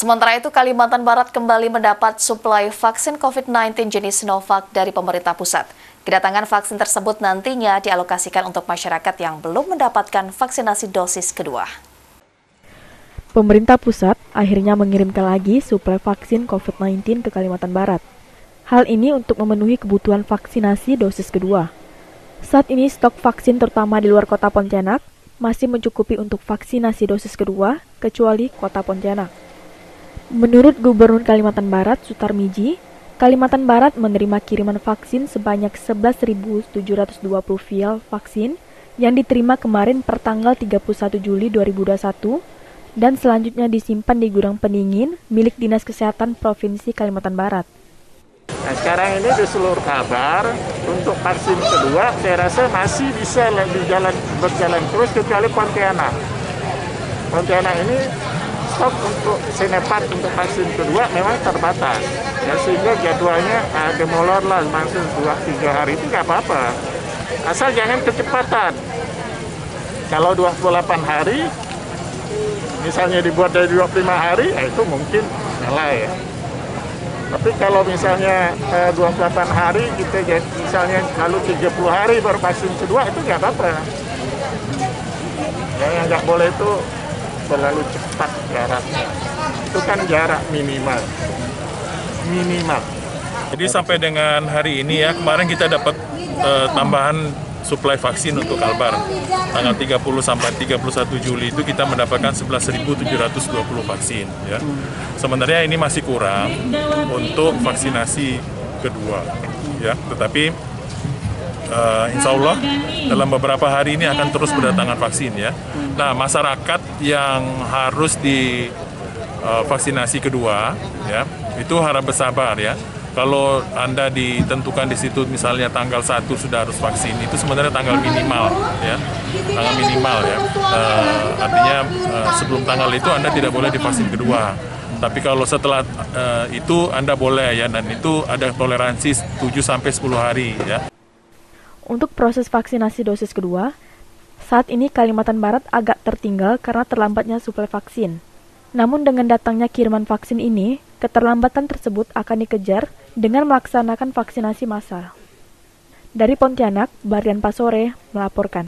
Sementara itu, Kalimantan Barat kembali mendapat suplai vaksin COVID-19 jenis Sinovac dari pemerintah pusat. Kedatangan vaksin tersebut nantinya dialokasikan untuk masyarakat yang belum mendapatkan vaksinasi dosis kedua. Pemerintah pusat akhirnya mengirimkan lagi suplai vaksin COVID-19 ke Kalimantan Barat. Hal ini untuk memenuhi kebutuhan vaksinasi dosis kedua. Saat ini stok vaksin terutama di luar kota Pontianak masih mencukupi untuk vaksinasi dosis kedua, kecuali kota Pontianak. Menurut Gubernur Kalimantan Barat, Sutarmiji, Kalimantan Barat menerima kiriman vaksin sebanyak 11.720 vial vaksin yang diterima kemarin per tanggal 31 Juli 2021 dan selanjutnya disimpan di gudang pendingin milik Dinas Kesehatan Provinsi Kalimantan Barat. Nah, sekarang ini di seluruh kabar untuk vaksin kedua saya rasa masih bisa jalan berjalan terus kecuali Pontianak. Pontianak ini stok untuk Sinepat untuk vaksin kedua memang terbatas. Ya sehingga jadwalnya ada molor lah langsung dua tiga hari itu nggak apa-apa. Asal jangan kecepatan. Kalau 28 hari misalnya dibuat dari 25 hari ya itu mungkin salah ya. Tapi kalau misalnya eh, 28 hari kita misalnya lalu 30 hari baru vaksin kedua itu nggak apa-apa. Ya, yang nggak boleh itu terlalu cepat jaraknya. Itu kan jarak minimal. Minimal. Jadi sampai dengan hari ini ya, kemarin kita dapat uh, tambahan suplai vaksin untuk Kalbar. Tanggal 30 sampai 31 Juli itu kita mendapatkan 11.720 vaksin ya. Sebenarnya ini masih kurang untuk vaksinasi kedua ya, tetapi uh, insya Allah dalam beberapa hari ini akan terus berdatangan vaksin ya. Nah masyarakat yang harus di uh, vaksinasi kedua ya itu harap bersabar ya. Kalau Anda ditentukan di situ misalnya tanggal 1 sudah harus vaksin, itu sebenarnya tanggal minimal ya. Tanggal minimal ya. Uh, artinya uh, sebelum tanggal itu Anda tidak boleh divaksin kedua. Tapi kalau setelah uh, itu Anda boleh ya dan itu ada toleransi 7 sampai 10 hari ya. Untuk proses vaksinasi dosis kedua, saat ini Kalimantan Barat agak tertinggal karena terlambatnya suplai vaksin. Namun dengan datangnya kiriman vaksin ini, keterlambatan tersebut akan dikejar dengan melaksanakan vaksinasi massal. Dari Pontianak, Barian Pasore melaporkan.